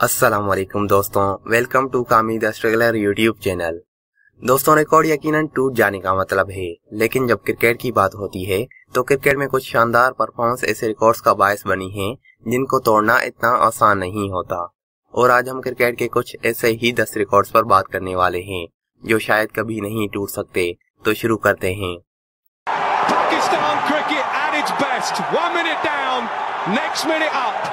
अस्सलाम वालेकुम दोस्तों। Welcome to Kami the struggler YouTube channel दोस्तों रिकॉर्ड यकीनन टूट जाने का मतलब है। लेकिन जब क्रिकेट की बात होती है तो क्रिकेट में कुछ शानदार परफॉर्मेंस ऐसे रिकॉर्ड्स का बायस बनी हैं, जिनको तोड़ना इतना आसान नहीं होता। और आज हम क्रिकेट के कुछ ऐसे ही दस रिकॉर्ड्स पर बात करने वाले हैं, जो शायद कभी नहीं टूट सकते। तो शुरू करते हैं। Next minute up.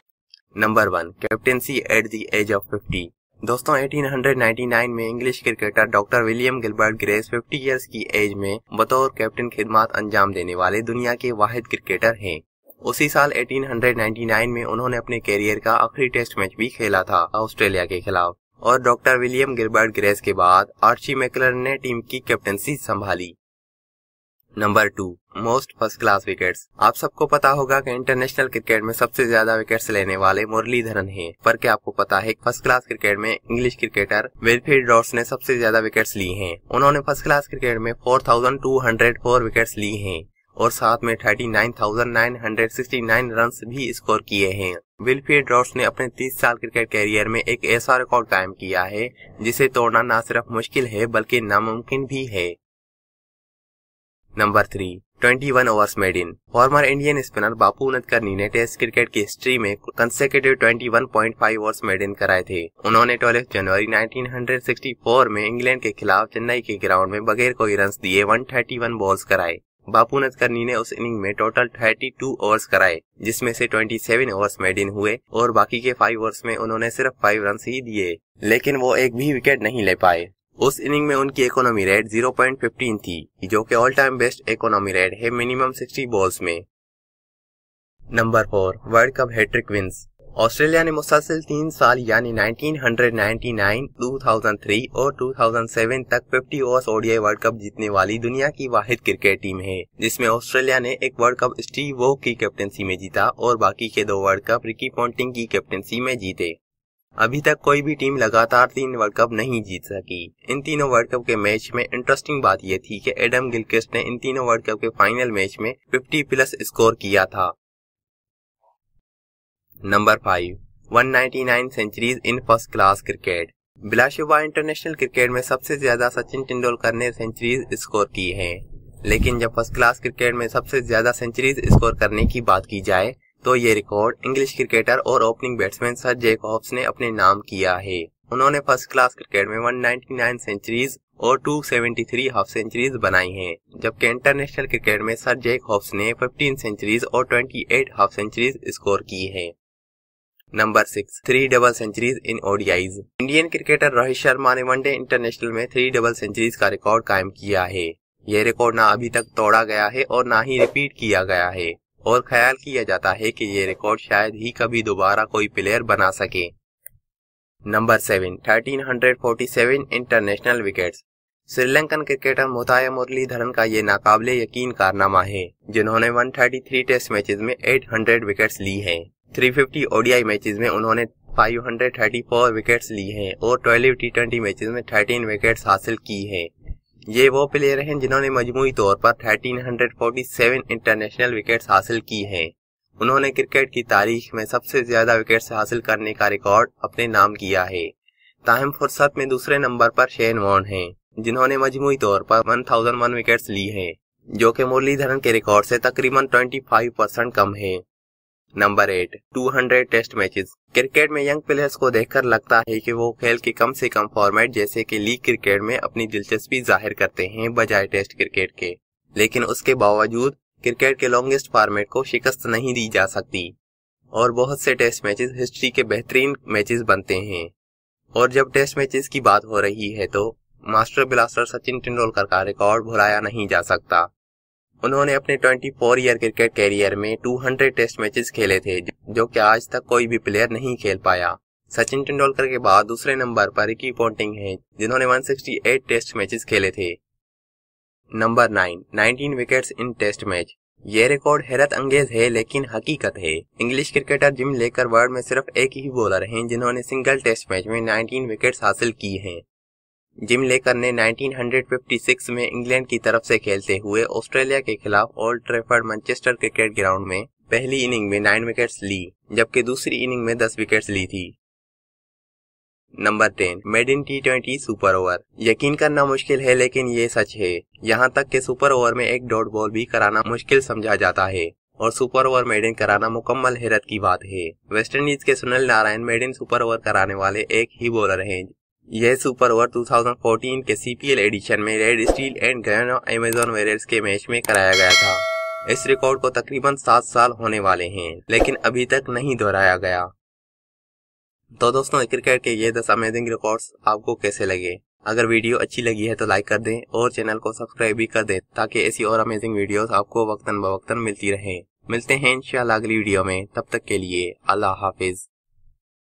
Number one captaincy at the age of 50 दोस्तों 1899 में English cricketer doctor William Gilbert Grace 50 years की एज में बतौर कैप्टन खिदमत अंजाम देने वाले दुनिया के वाहिद क्रिकेटर हैं। उसी साल 1899 में उन्होंने अपने कैरियर का आखिरी टेस्ट मैच भी खेला था ऑस्ट्रेलिया के खिलाफ। और डॉक्टर विलियम गिलबर्ट ग्रेस के बाद आर्ची मैकलर ने टीम की कैप्टनसी संभाली। Number two most first class wickets आप सबको पता होगा कि इंटरनेशनल क्रिकेट में सबसे ज़्यादा विकेट्स लेने वाले मुरलीधरन हैं। पर क्या आपको पता है फ़र्स्ट क्लास क्रिकेट में इंग्लिश क्रिकेटर विलफील्ड रॉड्स ने सबसे ज़्यादा विकेट्स ली हैं। उन्होंने फ़र्स्ट क्लास क्रिकेट में 4,204 विकेट्स ली हैं और साथ में 39,969 रन भी स्कोर किए हैं। विलफील्ड रॉड्स ने अपने 30 साल क्रिकेट कैरियर में एक ऐसा रिकॉर्ड कायम किया है जिसे तोड़ना न सिर्फ़ मुश्किल है बल्कि नामुमकिन भी है। Number three 21 overs maiden former Indian spinner Bapu Nadkarni ने टेस्ट क्रिकेट की हिस्ट्री में कंसेक्यूटिव 21.5 ओवर्स मेड इन कराए थे। उन्होंने 12 जनवरी 1964 में इंग्लैंड के खिलाफ चेन्नई के ग्राउंड में बगैर कोई रन दिए 131 बॉल्स कराए। बापू नदकर्नी ने उस इनिंग में टोटल 32 ओवर्स कराए, जिसमें से 27 ओवर्स मेड इन हुए और बाकी के 5 ओवर्स में उन्होंने सिर्फ़ 5 रन ही दिए, लेकिन वो एक भी विकेट नहीं ले पाए। उस इनिंग में उनकी इकोनॉमी रेट 0.15 थी जो कि all time best economy rate है मिनिमम 60 बॉल्स में। Number four world cup hat-trick wins Australia ने मुसलसिल तीन साल यानी 1999, 2003 और 2007 तक 50 ओवर्स ओडीआई वर्ल्ड कप जीतने वाली दुनिया की वाहिद क्रिकेट टीम है जिसमें ऑस्ट्रेलिया ने एक वर्ल्ड कप स्टीव वो की कैप्टनसी में जीता और बाकी के दो वर्ल्ड कप रिकी पॉन्टिंग की कैप्टनसी में जीते। अभी तक कोई भी टीम लगातार तीन वर्ल्ड कप नहीं जीत सकी। इन तीनों वर्ल्ड कप के मैच में इंटरेस्टिंग बात यह थी कि एडम गिलक्रिस्ट ने इन तीनों वर्ल्ड कप के फाइनल मैच में 50 प्लस स्कोर किया था। Number five 199 centuries in first class cricket बिलाशुबा international cricket में सबसे ज़्यादा सचिन तेंदुलकर ने सेंचुरीज स्कोर की हैं। लेकिन जब फ़र्स्ट क्लास क्रिकेट में सबसे ज़्यादा सेंचुरीज स्कोर करने की बात की जाए तो ये रिकॉर्ड इंग्लिश क्रिकेटर और opening batsman sir Jack Jacobs ने अपने नाम किया है। उन्होंने फ़र्स्ट क्लास क्रिकेट में 199 सेंचुरीज और 273 हाफ़ सेंचुरीज बनाई हैं, जबकि इंटरनेशनल क्रिकेट में सर जेक हॉब्स ने 15 सेंचुरीज और 28 हाफ़ सेंचुरीज स्कोर की है। Number six three double centuries in ODIs Indian cricketer Rohit Sharma ने वनडे इंटरनेशनल में थ्री डबल सेंचुरीज का रिकॉर्ड कायम किया है। यह रिकॉर्ड ना अभी तक तोड़ा गया है और ना ही रिपीट किया गया है। और ख्याल किया जाता है कि ये रिकॉर्ड शायद ही कभी दोबारा कोई प्लेयर बना सके। Number seven thirteen hundred forty seven international wickets Sri Lankan cricketer Muttiah Muralitharan का ये नाकाबले यकीन कारनामा है, जिन्होंने 133 टेस्ट मैचेस में 800 विकेट्स ली हैं। 350 ओडीआई मैचेस में उन्होंने 534 विकेट्स ली हैं और 12 टी ट्वेंटी मैचेस में 13 विकेट्स हासिल की हैं। ये वो प्लेयर हैं जिन्होंने मजमूई तौर पर 1347 इंटरनेशनल विकेट्स हासिल की हैं। उन्होंने क्रिकेट की तारीख में सबसे ज़्यादा विकेट्स हासिल करने का रिकॉर्ड अपने नाम किया है। ताहम फुर्सत में दूसरे नंबर पर शेन वॉन हैं, जिन्होंने मजमूई तौर पर 1001 विकेट्स ली हैं, जो कि मुरलीधरन के रिकॉर्ड से तकरीबन 25 परसेंट कम है। Number eight 200 test matches. Cricket में यंग प्लेयर्स को देखकर लगता है कि वो खेल के कम से कम फॉर्मेट जैसे कि लीग क्रिकेट में अपनी दिलचस्पी ज़ाहिर करते हैं बजाय टेस्ट क्रिकेट के। लेकिन उसके बावजूद, क्रिकेट के लॉन्गेस्ट फॉर्मेट को शिकस्त नहीं दी जा सकती। और बहुत से टेस्ट मैचेस हिस्ट्री के बेहतरीन मैचेस बनते हैं। और जब टेस्ट मैचेस की बात हो रही है तो मास्टर ब्लास्टर सचिन तेंदुलकर का रिकॉर्ड भुलाया नहीं जा सकता। उन्होंने अपने 24 ईयर क्रिकेट कैरियर में 200 टेस्ट मैचेस खेले थे, जो कि आज तक कोई भी प्लेयर नहीं खेल पाया। सचिन तेंदुलकर के बाद दूसरे नंबर पर रिकी पोंटिंग है, जिन्होंने 168 टेस्ट मैचेस खेले थे। Number nine 19 wickets in test match. ये रिकॉर्ड हैरत अंगेज है, लेकिन हकीकत है। English cricketer Jim Laker world में सिर्फ़ एक ही बॉलर हैं, जिन्होंने सिंगल टेस्ट मैच में 19 विकेट्स हासिल की हैं। जिम लेकर ने 1956 में इंग्लैंड की तरफ़ से खेलते हुए ऑस्ट्रेलिया के खिलाफ Old Trafford Manchester cricket ground में पहली इनिंग में नाइन विकेट्स ली, जबकि दूसरी इनिंग में दस विकेट्स ली थी। Number ten, maiden T twenty super over. यकीन करना मुश्किल है, लेकिन ये सच है। यहाँ तक के सुपर ओवर में एक डॉट बॉल भी कराना मुश्किल समझा जाता है, और सुपर ओवर मेड इन कराना मुकम्मल हैरत की बात है। वेस्ट इंडीज के Sunil Narayan maiden super over कराने वाले एक ही बॉलर हैं। यह सुपर ओवर 2014 के सीपीएल एडिशन में Red Steel and Guyana Amazon Warriors के मैच में कराया गया था। इस रिकॉर्ड को तकरीबन सात साल होने वाले हैं, लेकिन अभी तक नहीं दोहराया गया। तो दोस्तों क्रिकेट के ये दस अमेजिंग रिकॉर्ड्स आपको कैसे लगे? अगर वीडियो अच्छी लगी है तो लाइक कर दें और चैनल को सब्सक्राइब भी कर दें, ताकि ऐसी और अमेजिंग वीडियोस आपको वक्तन बवक्तन मिलती रहे। मिलते हैं इंशाल्लाह अगली वीडियो में, तब तक के लिए अल्लाह हाफिज।